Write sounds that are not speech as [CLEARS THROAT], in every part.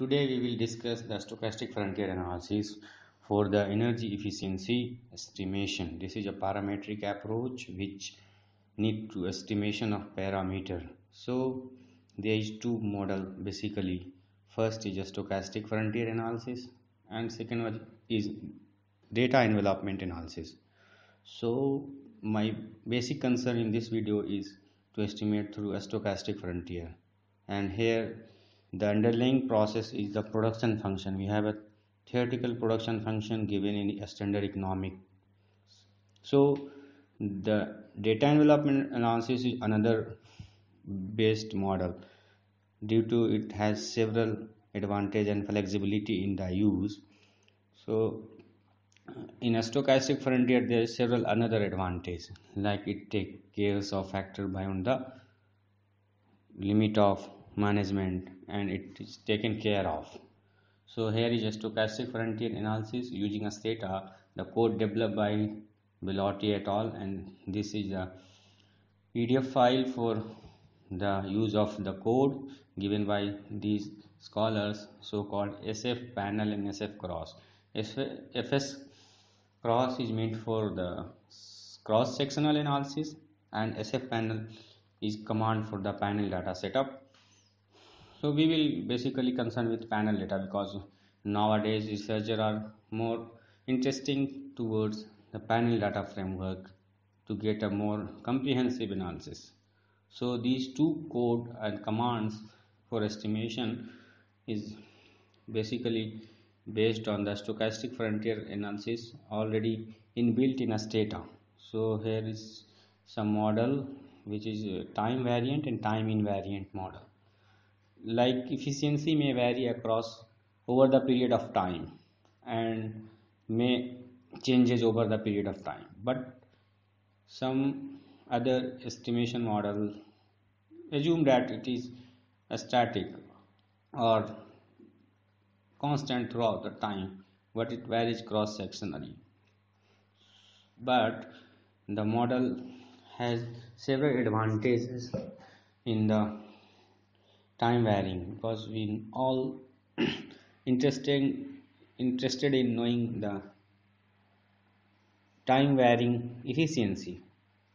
Today we will discuss the stochastic frontier analysis for the energy efficiency estimation. This is a parametric approach which need to estimation of parameter. So there is two model basically. First is a stochastic frontier analysis and second one is data envelopment analysis. So my basic concern in this video is to estimate through a stochastic frontier and here the underlying process is the production function. We have a theoretical production function given in a standard economic. So the data envelopment analysis is another based model. Due to it has several advantage and flexibility in the use. So in a stochastic frontier there is several another advantage. Like it takes cares of factor beyond the limit of management and it is taken care of. So here is a stochastic frontier analysis using a stata the code developed by Belotti et al. And this is a pdf file for the use of the code given by these scholars so called sf panel and sf cross. Fs cross is meant for the cross sectional analysis and sf panel is command for the panel data setup so we will basically concern with panel data because nowadays researchers are more interesting towards the panel data framework to get a more comprehensive analysis. So these two code and commands for estimation is basically based on the stochastic frontier analysis already inbuilt in a stata so here is some model which is time variant and time invariant model like efficiency may vary across over the period of time and may changes over the period of time. But some other estimation model assume that it is a static or constant throughout the time but it varies cross sectionally but the model has several advantages in the time varying because we all [CLEARS THROAT] interested interested in knowing the time varying efficiency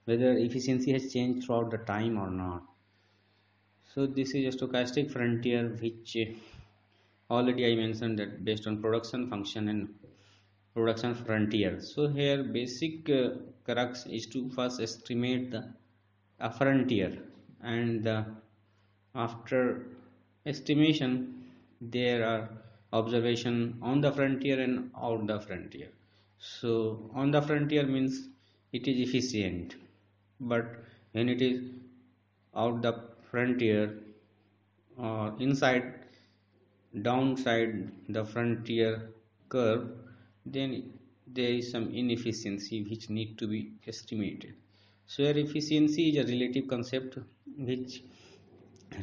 whether efficiency has changed throughout the time or not. So this is a stochastic frontier which already I mentioned that based on production function and production frontier. So here basic uh, crux is to first estimate the a frontier and the after estimation there are observation on the frontier and out the frontier. So on the frontier means it is efficient. But when it is out the frontier or inside downside the frontier curve then there is some inefficiency which need to be estimated. So efficiency is a relative concept which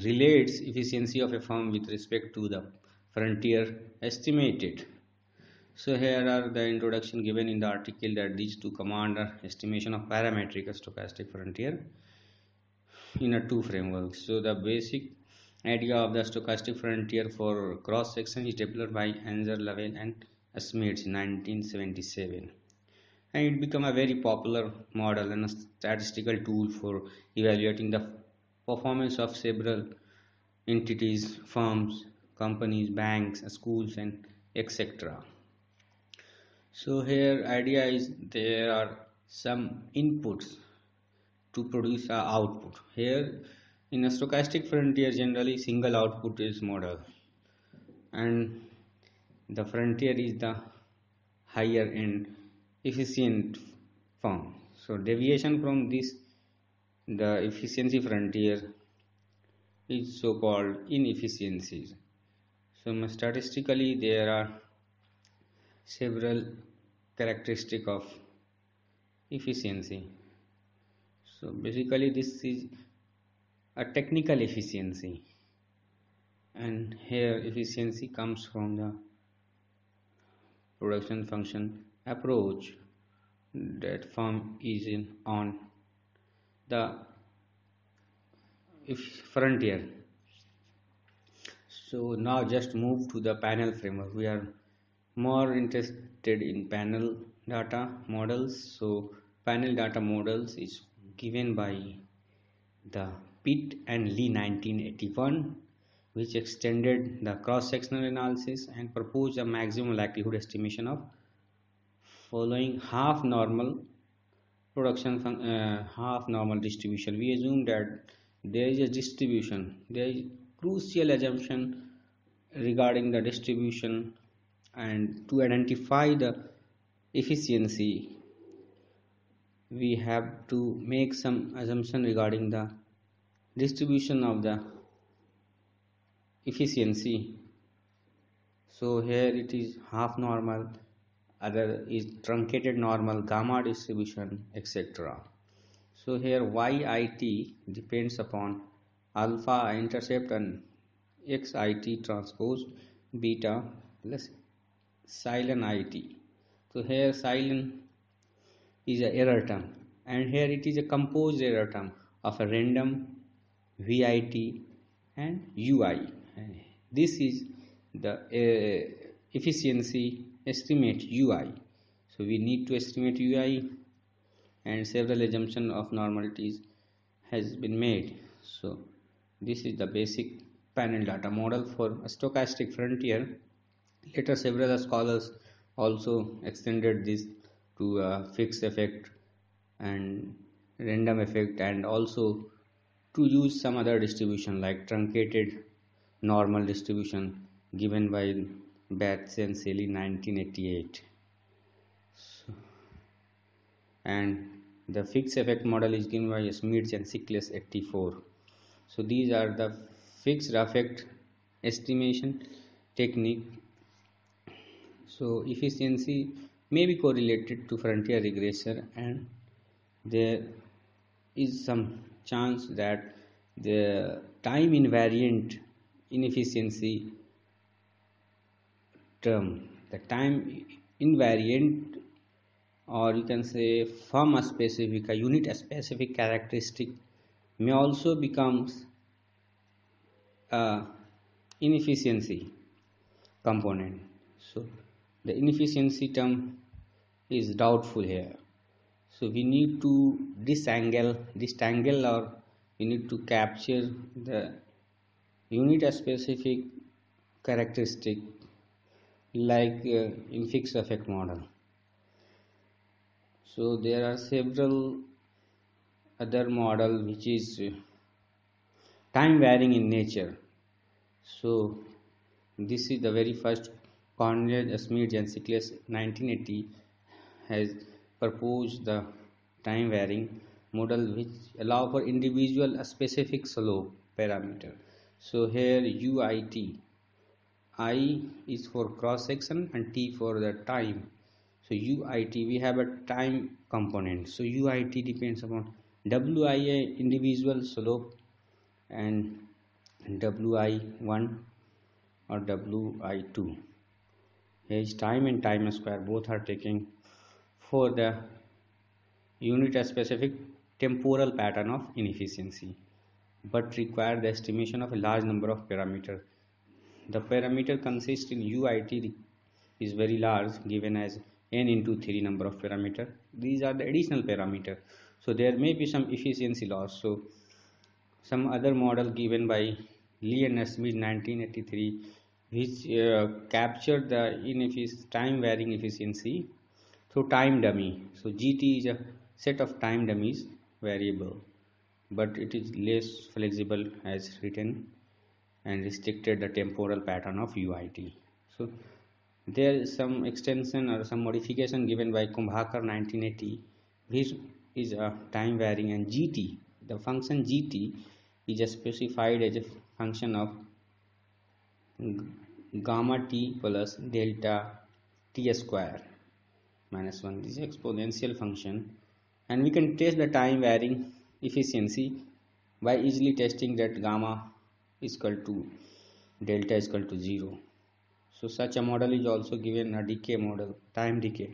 relates efficiency of a firm with respect to the frontier estimated. So here are the introduction given in the article that these two command are estimation of parametric stochastic frontier in a two frameworks. So the basic idea of the stochastic frontier for cross section is developed by Aigner, Lovell and Schmidt in 1977 and it became a very popular model and a statistical tool for evaluating the performance of several entities, firms, companies, banks, schools and etc. So here idea is there are some inputs to produce a output. Here in a stochastic frontier generally single output is model and the frontier is the higher end efficient form. So deviation from this the efficiency frontier is so called inefficiencies. So statistically there are several characteristic of efficiency. So basically this is a technical efficiency. And here efficiency comes from the production function approach that firm is in on the frontier. So now just move to the panel framework. We are more interested in panel data models. So panel data models is given by the Pitt and Lee 1981 which extended the cross-sectional analysis and proposed a maximum likelihood estimation of following half normal production uh, half normal distribution. We assume that there is a distribution. There is crucial assumption regarding the distribution and to identify the efficiency we have to make some assumption regarding the distribution of the efficiency. So here it is half normal other is truncated normal gamma distribution etc so here yit depends upon alpha intercept and xit transpose beta plus psilon it so here psilon is a error term and here it is a composed error term of a random vit and ui this is the uh, efficiency estimate ui. So we need to estimate ui and several assumption of normalities has been made. So this is the basic panel data model for stochastic frontier. Later several scholars also extended this to a fixed effect and random effect and also to use some other distribution like truncated normal distribution given by Battese and Coelli 1988 so, and the fixed effect model is given by Schmidt and Sickles 84 so these are the fixed effect estimation technique. So efficiency may be correlated to frontier regression and there is some chance that the time invariant inefficiency term the time invariant or you can say firm specific a unit specific characteristic may also becomes a uh, inefficiency component. So the inefficiency term is doubtful here. So we need to disangle distangle or we need to capture the unit specific characteristic like uh, in fixed effect model. So there are several other model which is uh, time varying in nature. So this is the very first Cornwell Schmidt and Sickles 1980 has proposed the time varying model which allow for individual specific slope parameter. So here uit i is for cross section and t for the time. So uit we have a time component. So uit depends upon wi individual slope and wi1 or wi2 here is time and time square both are taking for the unit specific temporal pattern of inefficiency but require the estimation of a large number of parameters. The parameter consists in UIT is very large given as n into 3 number of parameter. These are the additional parameter. So there may be some efficiency loss. So some other model given by Lee and Schmidt 1983 which uh, captured the time varying efficiency so time dummy so gt is a set of time dummies variable but it is less flexible as written and restricted the temporal pattern of uit so there is some extension or some modification given by kumbhakar 1980 which is a time varying and gt the function gt is specified as a function of gamma t plus delta t square minus 1 this is exponential function and we can test the time varying efficiency by easily testing that gamma is equal to delta is equal to 0 so such a model is also given a decay model time decay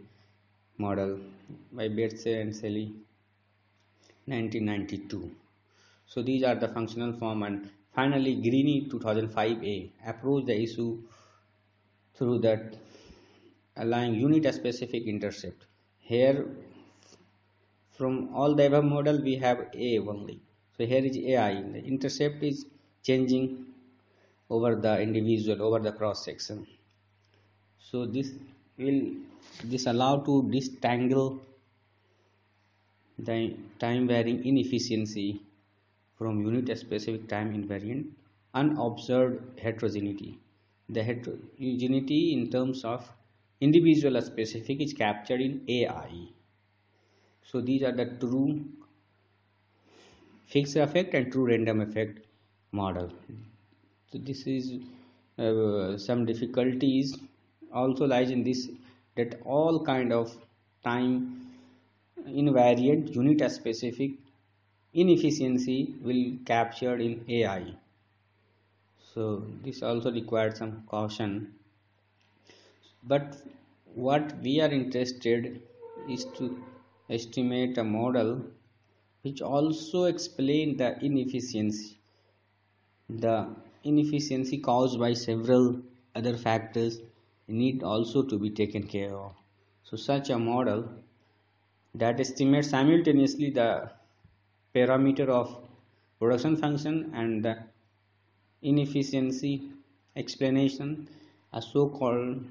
model by Battese and Coelli 1992 so these are the functional form and finally greeny 2005a approached the issue through that allowing unit specific intercept. Here from all the above model we have a only. So here is ai the intercept is changing over the individual over the cross section. So this will this allow to disentangle the time varying inefficiency from unit specific time invariant unobserved heterogeneity. The heterogeneity in terms of individual specific is captured in AI so these are the true fixed effect and true random effect model. So this is uh, some difficulties also lies in this that all kind of time invariant unit specific inefficiency will captured in AI so this also required some caution. But what we are interested is to estimate a model which also explain the inefficiency the inefficiency caused by several other factors need also to be taken care of. So such a model that estimates simultaneously the parameter of production function and the inefficiency explanation a so-called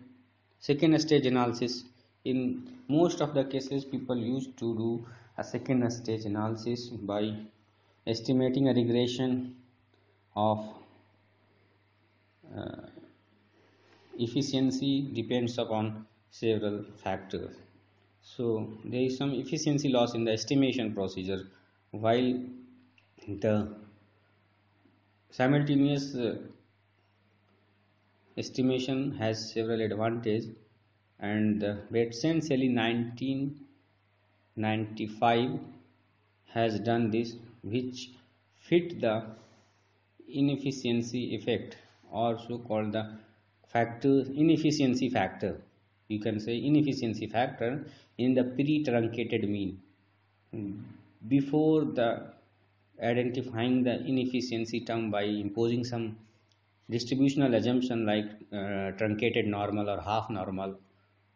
second stage analysis. In most of the cases people used to do a second stage analysis by estimating a regression of uh, efficiency depends upon several factors. So there is some efficiency loss in the estimation procedure while the simultaneous uh, estimation has several advantages and the Battese-Coelli 1995 has done this which fit the inefficiency effect also called the factor inefficiency factor. You can say inefficiency factor in the pre-truncated mean. Before the identifying the inefficiency term by imposing some distributional assumption like uh, truncated normal or half normal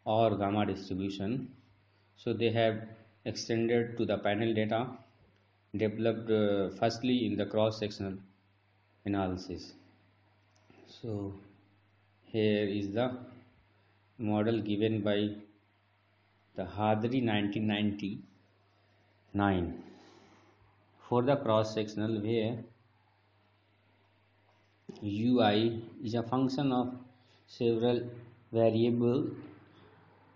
or gamma distribution. So they have extended to the panel data developed uh, firstly in the cross sectional analysis. So here is the model given by the Hadri 1999 for the cross sectional where ui is a function of several variable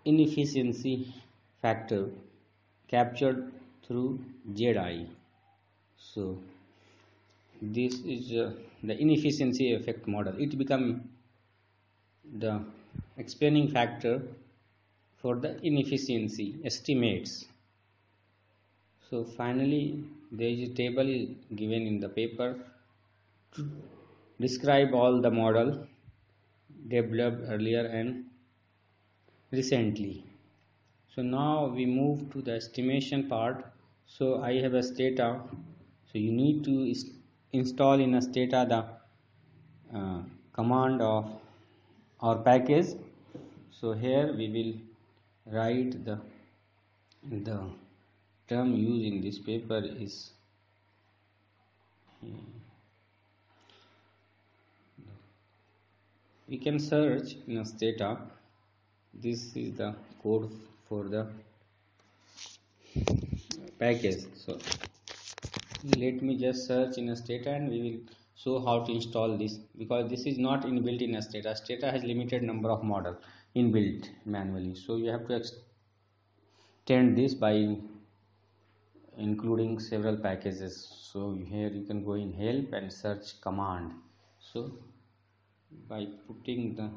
inefficiency factor captured through zi so this is uh, the inefficiency effect model. It become the explaining factor for the inefficiency estimates. So finally there is a table given in the paper to describe all the model developed earlier and recently. So now we move to the estimation part. So I have a stata so you need to install in a stata the uh, command of our package. So here we will write the the term used in this paper is we can search in a stata this is the code for the package. So let me just search in a stata and we will show how to install this because this is not inbuilt in a stata stata has limited number of model inbuilt manually. So you have to extend this by including several packages. So here you can go in help and search command. So by putting the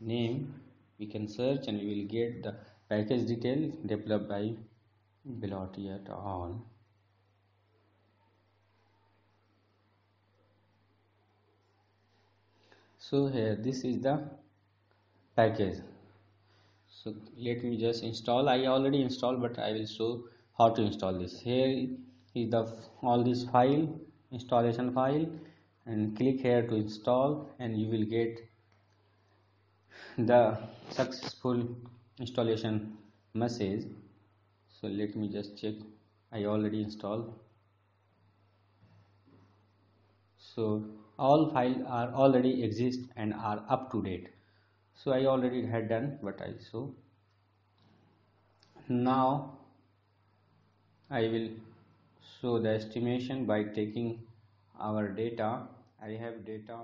name we can search and we will get the package detail developed by Belotti et al. So here this is the package. So let me just install. I already installed but I will show how to install this. Here is the all this file installation file and click here to install and you will get the successful installation message so let me just check I already installed so all files are already exist and are up to date. So I already had done what I saw now I will show the estimation by taking our data. I have data